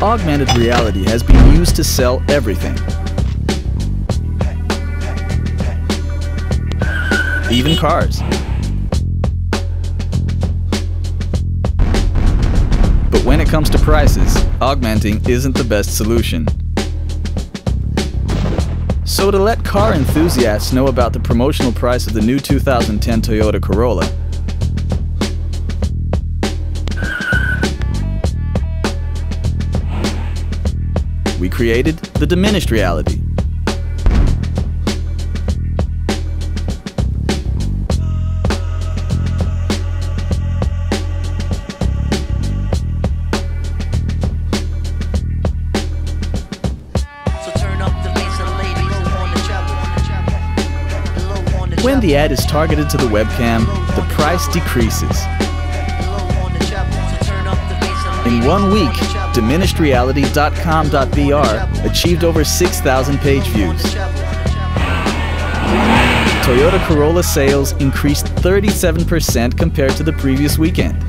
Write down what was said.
augmented reality has been used to sell everything. Even cars. But when it comes to prices, augmenting isn't the best solution. So to let car enthusiasts know about the promotional price of the new 2010 Toyota Corolla, we created the diminished reality. When the ad is targeted to the webcam, the price decreases. In one week, diminishedreality.com.br achieved over 6,000 page views. Toyota Corolla sales increased 37% compared to the previous weekend.